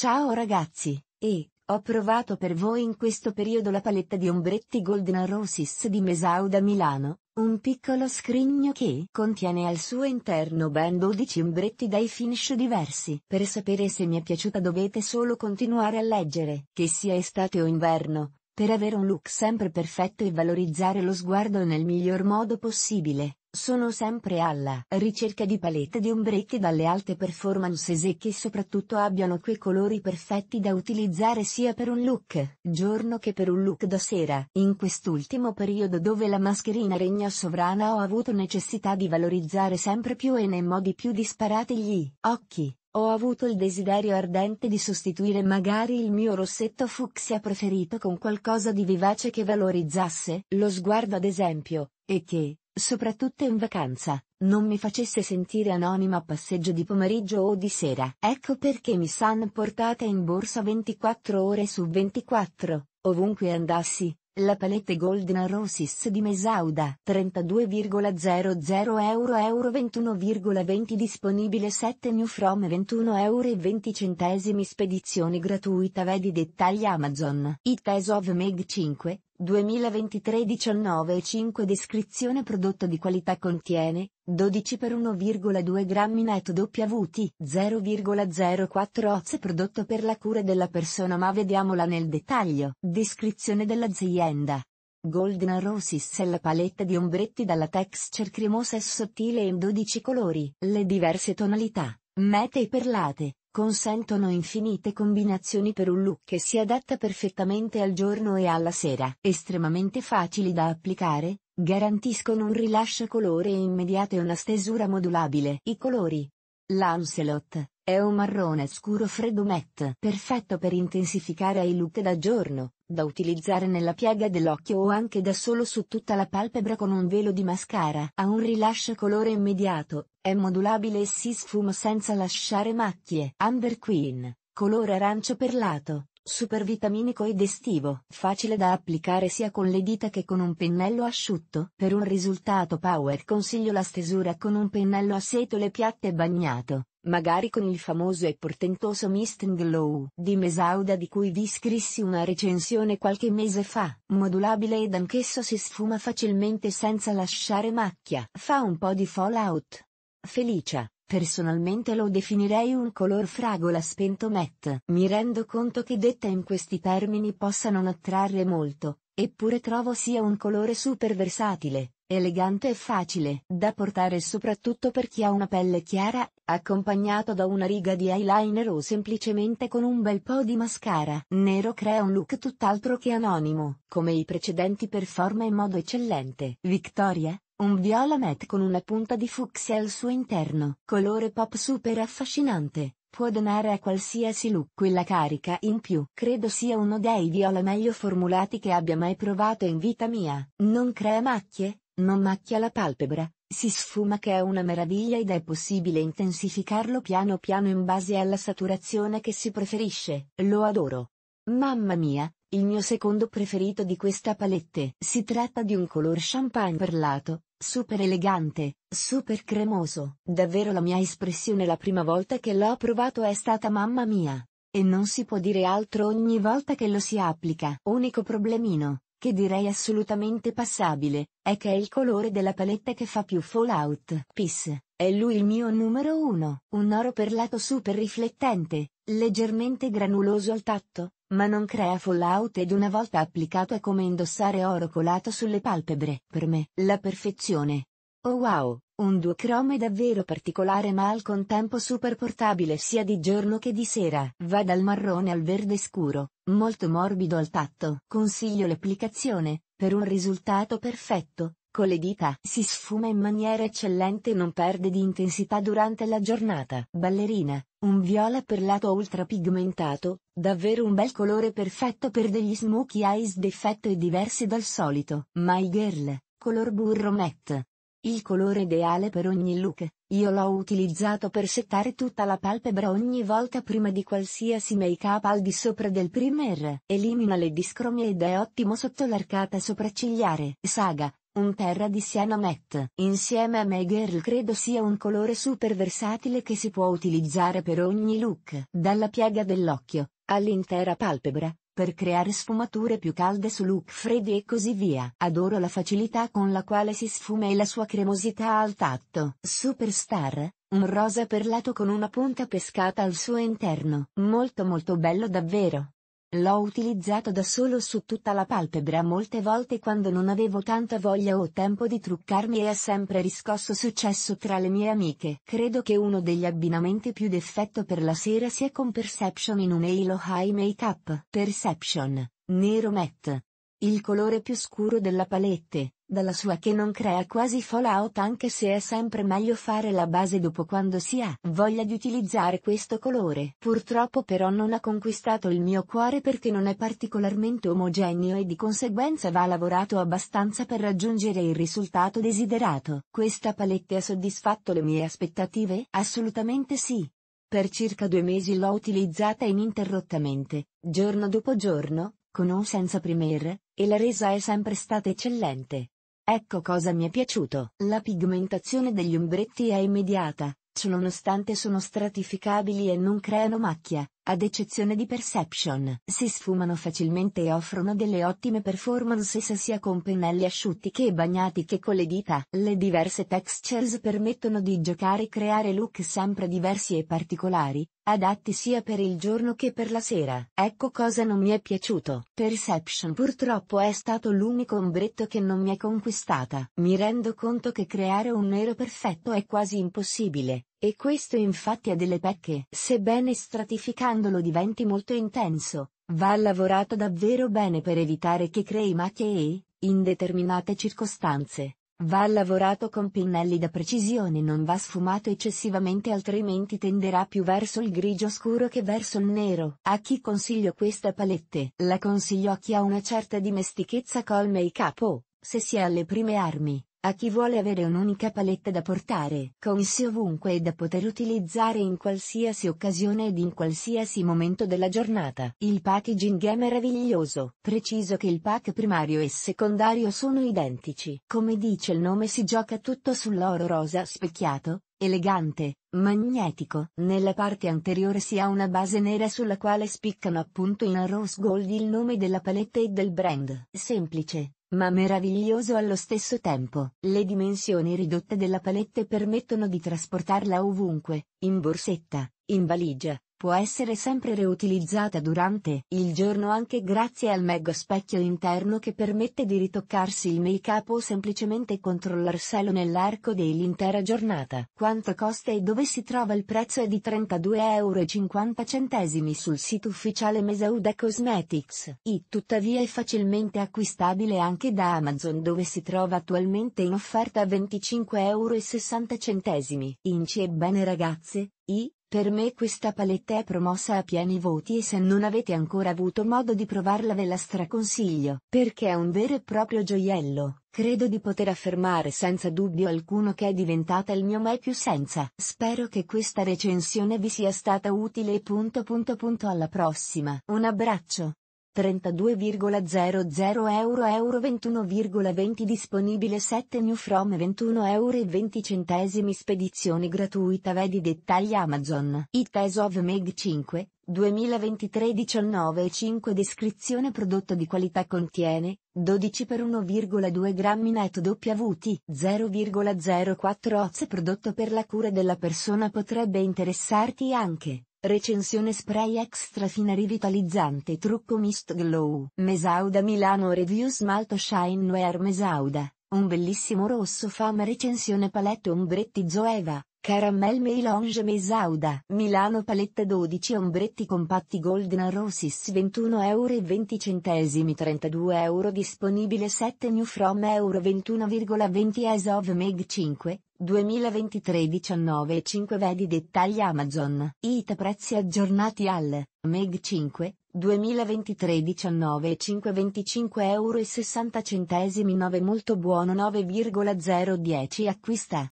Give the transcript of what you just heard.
Ciao ragazzi, e, ho provato per voi in questo periodo la paletta di ombretti Golden Roses di Mesauda Milano, un piccolo scrigno che contiene al suo interno ben 12 ombretti dai finish diversi. Per sapere se mi è piaciuta dovete solo continuare a leggere, che sia estate o inverno, per avere un look sempre perfetto e valorizzare lo sguardo nel miglior modo possibile. Sono sempre alla ricerca di palette di ombretti dalle alte performance e che soprattutto abbiano quei colori perfetti da utilizzare sia per un look giorno che per un look da sera. In quest'ultimo periodo dove la mascherina regna sovrana ho avuto necessità di valorizzare sempre più e nei modi più disparati gli occhi. Ho avuto il desiderio ardente di sostituire magari il mio rossetto fucsia preferito con qualcosa di vivace che valorizzasse lo sguardo ad esempio, e che, soprattutto in vacanza, non mi facesse sentire anonima a passeggio di pomeriggio o di sera. Ecco perché mi san portata in borsa 24 ore su 24, ovunque andassi, la palette Golden Roses di Mesauda 32,00 euro euro 21,20 disponibile 7 new from 21 euro e 20 centesimi spedizione gratuita vedi dettagli Amazon. It as of Meg 5, 2023 19 e 5 Descrizione prodotto di qualità contiene 12 per 1,2 grammi netto WT 0,04 oz prodotto per la cura della persona ma vediamola nel dettaglio. Descrizione dell'azienda. Golden Roses è la palette di ombretti dalla texture cremosa e sottile in 12 colori. Le diverse tonalità, mete e perlate, Consentono infinite combinazioni per un look che si adatta perfettamente al giorno e alla sera. Estremamente facili da applicare, garantiscono un rilascio colore immediato e una stesura modulabile. I colori. Lancelot è un marrone scuro freddo matte, perfetto per intensificare i look da giorno, da utilizzare nella piega dell'occhio o anche da solo su tutta la palpebra con un velo di mascara. Ha un rilascio colore immediato, è modulabile e si sfuma senza lasciare macchie. Amber Queen, colore arancio perlato, super vitaminico ed estivo. Facile da applicare sia con le dita che con un pennello asciutto. Per un risultato power consiglio la stesura con un pennello a setole piatte bagnato magari con il famoso e portentoso Mist and Glow di Mesauda di cui vi scrissi una recensione qualche mese fa, modulabile ed anch'esso si sfuma facilmente senza lasciare macchia. Fa un po' di fallout. Felicia, personalmente lo definirei un color fragola spento matte. Mi rendo conto che detta in questi termini possa non attrarre molto, eppure trovo sia un colore super versatile, elegante e facile da portare soprattutto per chi ha una pelle chiara, accompagnato da una riga di eyeliner o semplicemente con un bel po' di mascara. Nero crea un look tutt'altro che anonimo, come i precedenti performa in modo eccellente. Victoria, un viola matte con una punta di fucsia al suo interno. Colore pop super affascinante. Può donare a qualsiasi look quella carica in più. Credo sia uno dei viola meglio formulati che abbia mai provato in vita mia. Non crea macchie, non macchia la palpebra, si sfuma che è una meraviglia ed è possibile intensificarlo piano piano in base alla saturazione che si preferisce. Lo adoro. Mamma mia, il mio secondo preferito di questa palette. Si tratta di un color champagne perlato, super elegante, super cremoso. Davvero la mia espressione la prima volta che l'ho provato è stata mamma mia. E non si può dire altro ogni volta che lo si applica. Unico problemino, che direi assolutamente passabile, è che è il colore della palette che fa più fallout. Peace, è lui il mio numero uno, un oro perlato super riflettente, leggermente granuloso al tatto, ma non crea fallout ed una volta applicato è come indossare oro colato sulle palpebre. Per me, la perfezione. Oh wow, un duochrome davvero particolare ma al contempo super portabile sia di giorno che di sera. Va dal marrone al verde scuro, molto morbido al tatto. Consiglio l'applicazione, per un risultato perfetto, con le dita si sfuma in maniera eccellente e non perde di intensità durante la giornata. Ballerina, un viola perlato ultra pigmentato, davvero un bel colore perfetto per degli smokey eyes d'effetto e diversi dal solito. My Girl, color burro matte. Il colore ideale per ogni look, io l'ho utilizzato per settare tutta la palpebra ogni volta prima di qualsiasi make-up al di sopra del primer. Elimina le discromie ed è ottimo sotto l'arcata sopraccigliare. Saga, Un terra di Siena Matte. Insieme a My Girl credo sia un colore super versatile che si può utilizzare per ogni look. Dalla piega dell'occhio, all'intera palpebra, per creare sfumature più calde su look freddi e così via. Adoro la facilità con la quale si sfuma e la sua cremosità al tatto. Superstar, un rosa perlato con una punta pescata al suo interno. Molto molto bello davvero. L'ho utilizzato da solo su tutta la palpebra molte volte quando non avevo tanta voglia o tempo di truccarmi e ha sempre riscosso successo tra le mie amiche. Credo che uno degli abbinamenti più d'effetto per la sera sia con Perception in un Halo High Makeup. Perception, nero matte. Il colore più scuro della palette, dalla sua che non crea quasi fallout anche se è sempre meglio fare la base dopo quando si ha voglia di utilizzare questo colore. Purtroppo però non ha conquistato il mio cuore perché non è particolarmente omogeneo e di conseguenza va lavorato abbastanza per raggiungere il risultato desiderato. Questa palette ha soddisfatto le mie aspettative? Assolutamente sì. Per circa due mesi l'ho utilizzata ininterrottamente, giorno dopo giorno, con o senza primer, e la resa è sempre stata eccellente. Ecco cosa mi è piaciuto. La pigmentazione degli ombretti è immediata, ciononostante sono stratificabili e non creano macchia, ad eccezione di Perception. Si sfumano facilmente e offrono delle ottime performance sia con pennelli asciutti che bagnati che con le dita. Le diverse textures permettono di giocare e creare look sempre diversi e particolari, adatti sia per il giorno che per la sera. Ecco cosa non mi è piaciuto. Perception purtroppo è stato l'unico ombretto che non mi è conquistata. Mi rendo conto che creare un nero perfetto è quasi impossibile, e questo infatti ha delle pecche. Sebbene stratificandolo diventi molto intenso, va lavorato davvero bene per evitare che crei macchie e, in determinate circostanze, Va lavorato con pennelli da precisione non va sfumato eccessivamente altrimenti tenderà più verso il grigio scuro che verso il nero. A chi consiglio questa palette? La consiglio a chi ha una certa dimestichezza col make-up o, se si è alle prime armi, a chi vuole avere un'unica palette da portare con sé ovunque e da poter utilizzare in qualsiasi occasione ed in qualsiasi momento della giornata. Il packaging è meraviglioso. Preciso che il pack primario e secondario sono identici. Come dice il nome si gioca tutto sull'oro rosa specchiato, elegante, magnetico. Nella parte anteriore si ha una base nera sulla quale spiccano appunto in rose gold il nome della palette e del brand. Semplice, ma meraviglioso allo stesso tempo. Le dimensioni ridotte della palette permettono di trasportarla ovunque, in borsetta, in valigia, Può essere sempre reutilizzata durante il giorno anche grazie al mega specchio interno che permette di ritoccarsi il make-up o semplicemente controllarselo nell'arco dell'intera giornata. Quanto costa e dove si trova il prezzo è di 32,50 euro sul sito ufficiale Mesauda Cosmetics. E tuttavia è facilmente acquistabile anche da Amazon dove si trova attualmente in offerta a 25,60 euro. Inci e bene ragazze, i per me questa palette è promossa a pieni voti e se non avete ancora avuto modo di provarla ve la straconsiglio, perché è un vero e proprio gioiello. Credo di poter affermare senza dubbio alcuno che è diventata il mio mai più senza. Spero che questa recensione vi sia stata utile e punto punto punto alla prossima. Un abbraccio. 32,00 euro euro 21,20 disponibile 7 new from 21 euro e 20 centesimi spedizione gratuita vedi dettagli Amazon. It as of Meg 5 2023 19 e 5 Descrizione prodotto di qualità contiene 12 per 1,2 grammi net WT 0,04 oz prodotto per la cura della persona potrebbe interessarti anche Recensione spray extra fina rivitalizzante trucco mist glow. Mesauda Milano Review smalto shine wear Mesauda. Un bellissimo rosso fama recensione palette ombretti Zoeva. Caramel Melange Mesauda. Milano palette 12 ombretti compatti Golden Roses 21 euro e 20 centesimi 32 euro disponibile 7 new from euro 21,20 as of Meg 5. 2023 19 e 5 Vedi dettagli Amazon. IT prezzi aggiornati al Meg 5, 2023 19 e 5 25 euro e 60 centesimi 9 molto buono 9,010 acquista.